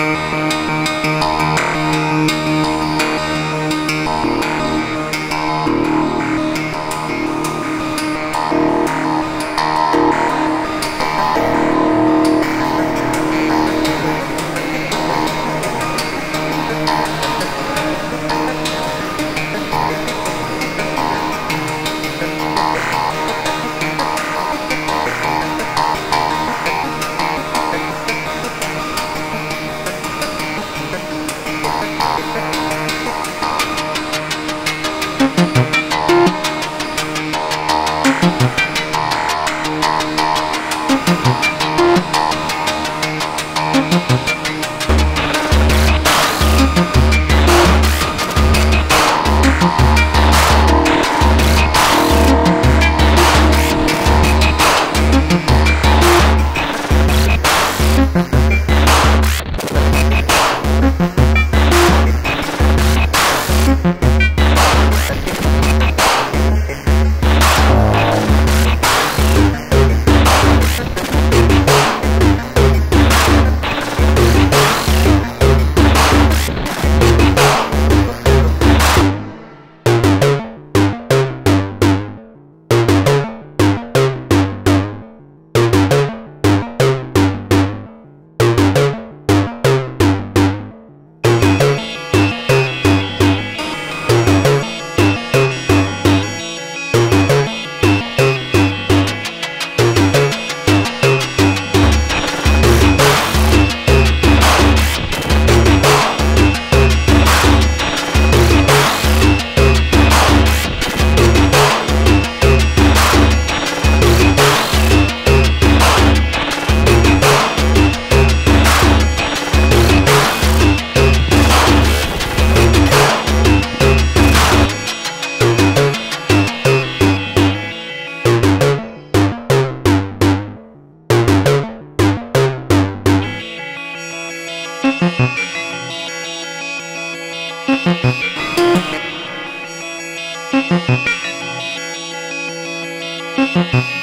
Música Thank you. Thank you.